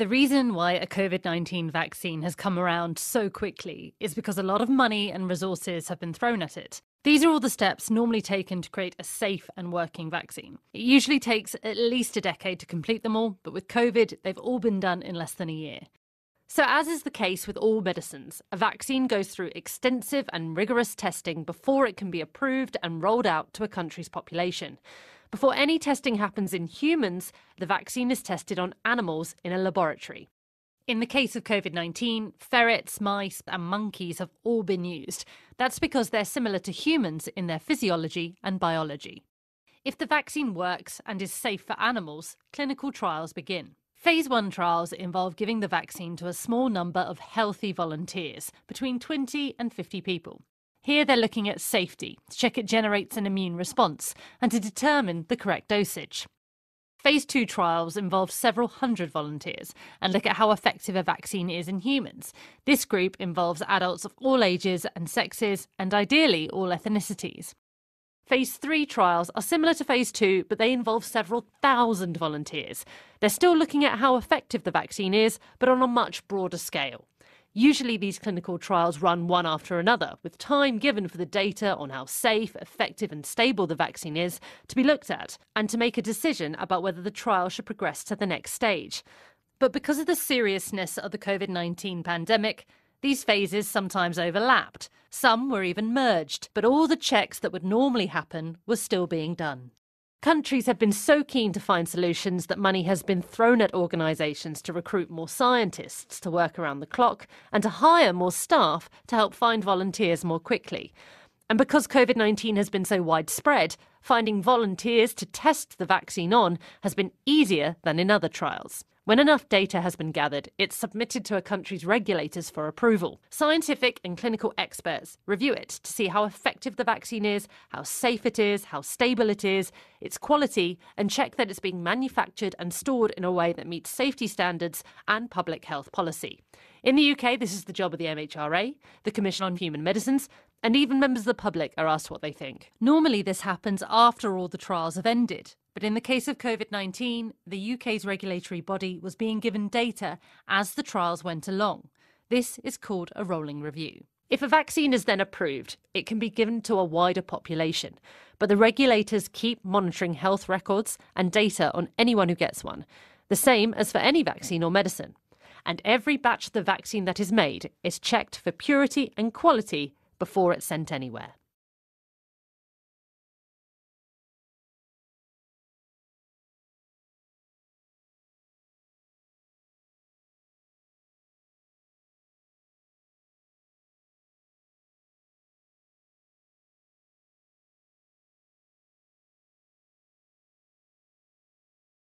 The reason why a COVID 19 vaccine has come around so quickly is because a lot of money and resources have been thrown at it. These are all the steps normally taken to create a safe and working vaccine. It usually takes at least a decade to complete them all, but with COVID, they've all been done in less than a year. So, as is the case with all medicines, a vaccine goes through extensive and rigorous testing before it can be approved and rolled out to a country's population. Before any testing happens in humans, the vaccine is tested on animals in a laboratory. In the case of COVID 19, ferrets, mice, and monkeys have all been used. That's because they're similar to humans in their physiology and biology. If the vaccine works and is safe for animals, clinical trials begin. Phase 1 trials involve giving the vaccine to a small number of healthy volunteers, between 20 and 50 people. Here they're looking at safety to check it generates an immune response and to determine the correct dosage. Phase 2 trials involve several hundred volunteers and look at how effective a vaccine is in humans. This group involves adults of all ages and sexes, and ideally all ethnicities. Phase 3 trials are similar to Phase 2, but they involve several thousand volunteers. They're still looking at how effective the vaccine is, but on a much broader scale. Usually, these clinical trials run one after another, with time given for the data on how safe, effective, and stable the vaccine is to be looked at, and to make a decision about whether the trial should progress to the next stage. But because of the seriousness of the COVID 19 pandemic, these phases sometimes overlapped. Some were even merged, but all the checks that would normally happen were still being done. Countries have been so keen to find solutions that money has been thrown at organisations to recruit more scientists to work around the clock and to hire more staff to help find volunteers more quickly. And because COVID 19 has been so widespread, finding volunteers to test the vaccine on has been easier than in other trials. When enough data has been gathered, it's submitted to a country's regulators for approval. Scientific and clinical experts review it to see how effective the vaccine is, how safe it is, how stable it is, its quality, and check that it's being manufactured and stored in a way that meets safety standards and public health policy. In the UK, this is the job of the MHRA, the Commission on Human Medicines, and even members of the public are asked what they think. Normally, this happens after all the trials have ended. But in the case of COVID 19, the UK's regulatory body was being given data as the trials went along. This is called a rolling review. If a vaccine is then approved, it can be given to a wider population, but the regulators keep monitoring health records and data on anyone who gets one, the same as for any vaccine or medicine. And every batch of the vaccine that is made is checked for purity and quality before it's sent anywhere.